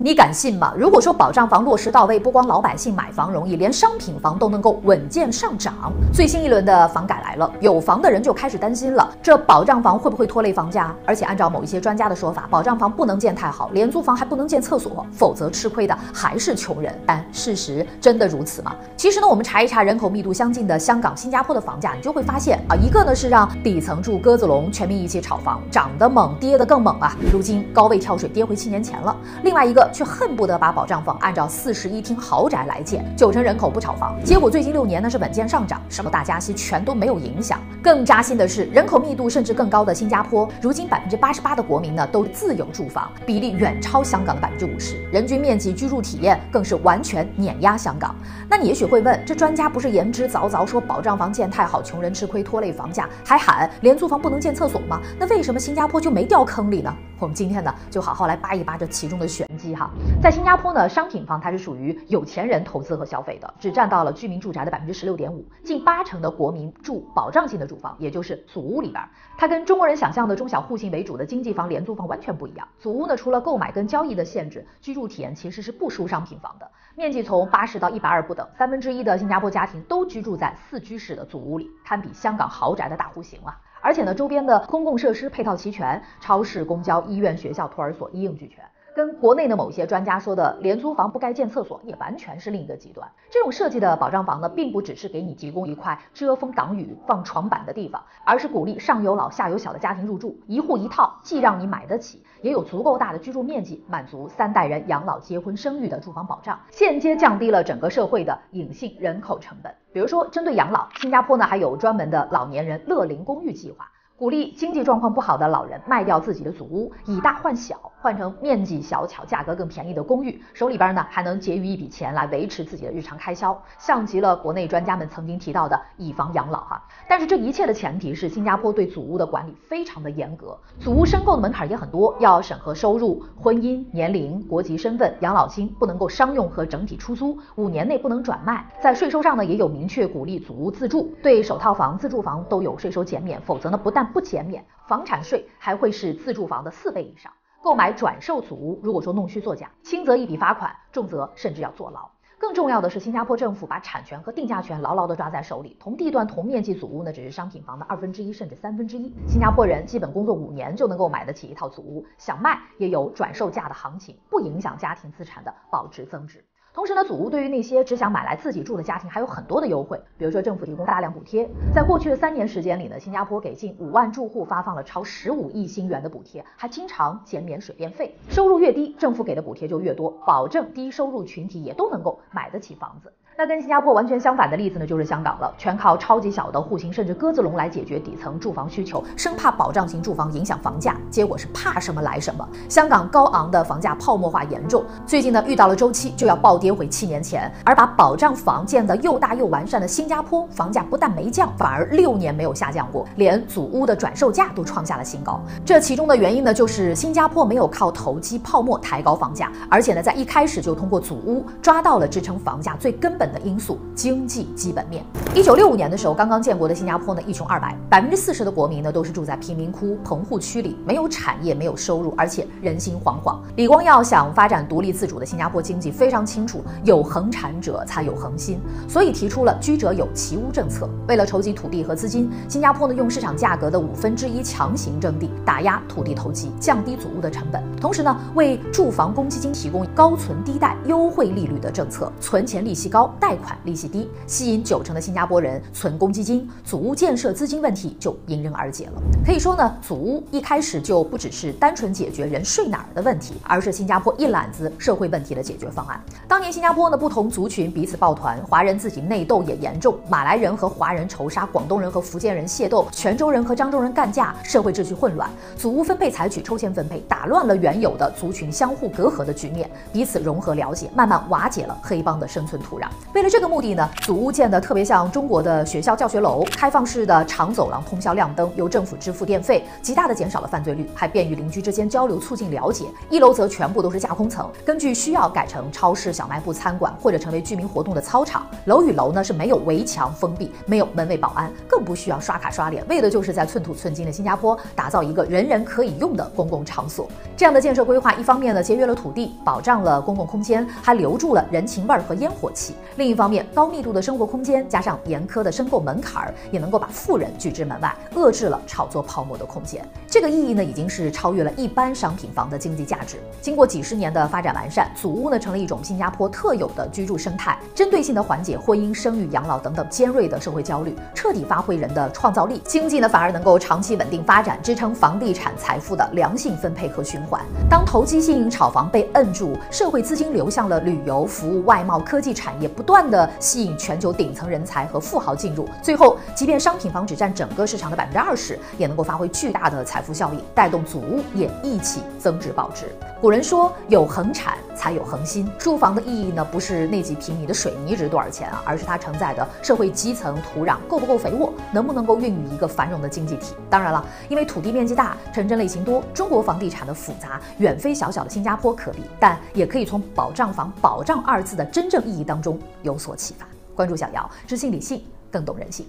你敢信吗？如果说保障房落实到位，不光老百姓买房容易，连商品房都能够稳健上涨。最新一轮的房改来了，有房的人就开始担心了，这保障房会不会拖累房价？而且按照某一些专家的说法，保障房不能建太好，廉租房还不能建厕所，否则吃亏的还是穷人。但事实真的如此吗？其实呢，我们查一查人口密度相近的香港、新加坡的房价，你就会发现啊，一个呢是让底层住鸽子笼，全民一起炒房，涨得猛，跌得更猛啊，如今高位跳水，跌回七年前了。另外一个。却恨不得把保障房按照四室一厅豪宅来建，九成人口不炒房，结果最近六年呢是稳健上涨，什么大加息全都没有影响。更扎心的是，人口密度甚至更高的新加坡，如今百分之八十八的国民呢都自有住房，比例远超香港的百分之五十，人均面积、居住体验更是完全碾压香港。那你也许会问，这专家不是言之凿凿说保障房建太好，穷人吃亏拖累房价，还喊廉租房不能建厕所吗？那为什么新加坡就没掉坑里呢？我们今天呢就好好来扒一扒这其中的玄机哈。在新加坡呢，商品房它是属于有钱人投资和消费的，只占到了居民住宅的百分之十六点五，近八成的国民住保障性的住房，也就是祖屋里边。它跟中国人想象的中小户型为主的经济房、廉租房完全不一样。祖屋呢，除了购买跟交易的限制，居住体验其实是不输商品房的。面积从八十到一百二不等，三分之一的新加坡家庭都居住在四居室的祖屋里，堪比香港豪宅的大户型了。而且呢，周边的公共设施配套齐全，超市、公交、医院、学校、托儿所一应俱全。跟国内的某些专家说的廉租房不该建厕所，也完全是另一个极端。这种设计的保障房呢，并不只是给你提供一块遮风挡雨、放床板的地方，而是鼓励上有老下有小的家庭入住，一户一套，既让你买得起，也有足够大的居住面积，满足三代人养老、结婚、生育的住房保障，间接降低了整个社会的隐性人口成本。比如说，针对养老，新加坡呢还有专门的老年人乐龄公寓计划。鼓励经济状况不好的老人卖掉自己的祖屋，以大换小，换成面积小巧、价格更便宜的公寓，手里边呢还能结余一笔钱来维持自己的日常开销，像极了国内专家们曾经提到的以房养老哈。但是这一切的前提是新加坡对祖屋的管理非常的严格，祖屋申购的门槛也很多，要审核收入、婚姻、年龄、国籍、身份、养老金，不能够商用和整体出租，五年内不能转卖。在税收上呢也有明确鼓励祖屋自住，对首套房、自住房都有税收减免，否则呢不但不减免房产税，还会是自住房的四倍以上。购买转售祖屋，如果说弄虚作假，轻则一笔罚款，重则甚至要坐牢。更重要的是，新加坡政府把产权和定价权牢牢地抓在手里，同地段同面积祖屋呢，只是商品房的二分之一甚至三分之一。新加坡人基本工作五年就能够买得起一套祖屋，想卖也有转售价的行情，不影响家庭资产的保值增值。同时呢，祖屋对于那些只想买来自己住的家庭还有很多的优惠，比如说政府提供大量补贴，在过去的三年时间里呢，新加坡给近五万住户发放了超十五亿新元的补贴，还经常减免水电费。收入越低，政府给的补贴就越多，保证低收入群体也都能够买得起房子。那跟新加坡完全相反的例子呢，就是香港了，全靠超级小的户型甚至鸽子笼来解决底层住房需求，生怕保障型住房影响房价，结果是怕什么来什么。香港高昂的房价泡沫化严重，最近呢遇到了周期就要暴跌回七年前，而把保障房建得又大又完善的新加坡，房价不但没降，反而六年没有下降过，连祖屋的转售价都创下了新高。这其中的原因呢，就是新加坡没有靠投机泡沫抬高房价，而且呢在一开始就通过祖屋抓到了支撑房价最根本。的因素，经济基本面。一九六五年的时候，刚刚建国的新加坡呢，一穷二白，百分之四十的国民呢都是住在贫民窟、棚户区里，没有产业，没有收入，而且人心惶惶。李光耀想发展独立自主的新加坡经济，非常清楚，有恒产者才有恒心，所以提出了居者有其屋政策。为了筹集土地和资金，新加坡呢用市场价格的五分之一强行征地，打压土地投机，降低祖屋的成本，同时呢为住房公积金提供高存低贷、优惠利率的政策，存钱利息高。贷款利息低，吸引九成的新加坡人存公积金，祖屋建设资金问题就迎刃而解了。可以说呢，祖屋一开始就不只是单纯解决人睡哪儿的问题，而是新加坡一揽子社会问题的解决方案。当年新加坡呢，不同族群彼此抱团，华人自己内斗也严重，马来人和华人仇杀，广东人和福建人械斗，泉州人和漳州人干架，社会秩序混乱，祖屋分配采取抽签分配，打乱了原有的族群相互隔阂的局面，彼此融合了解，慢慢瓦解了黑帮的生存土壤。为了这个目的呢，祖屋建的特别像中国的学校教学楼，开放式的长走廊通宵亮灯，由政府支付电费，极大的减少了犯罪率，还便于邻居之间交流，促进了解。一楼则全部都是架空层，根据需要改成超市、小卖部、餐馆，或者成为居民活动的操场。楼与楼呢是没有围墙封闭，没有门卫保安，更不需要刷卡刷脸，为的就是在寸土寸金的新加坡打造一个人人可以用的公共场所。这样的建设规划，一方面呢节约了土地，保障了公共空间，还留住了人情味儿和烟火气。另一方面，高密度的生活空间加上严苛的申购门槛儿，也能够把富人拒之门外，遏制了炒作泡沫的空间。这个意义呢，已经是超越了一般商品房的经济价值。经过几十年的发展完善，祖屋呢成了一种新加坡特有的居住生态，针对性的缓解婚姻、生育、养老等等尖锐的社会焦虑，彻底发挥人的创造力。经济呢反而能够长期稳定发展，支撑房地产财富的良性分配和循环。当投机性炒房被摁住，社会资金流向了旅游、服务、外贸、科技产业，不断的。吸引全球顶层人才和富豪进入，最后，即便商品房只占整个市场的百分之二十，也能够发挥巨大的财富效应，带动祖屋也一起增值保值。古人说，有恒产才有恒心。住房的意义呢，不是那几平米的水泥值多少钱啊，而是它承载的社会基层土壤够不够肥沃，能不能够孕育一个繁荣的经济体。当然了，因为土地面积大，城镇类型多，中国房地产的复杂远非小小的新加坡可比，但也可以从保障房“保障”二字的真正意义当中有所。启发，关注小姚，知性理性，更懂人性。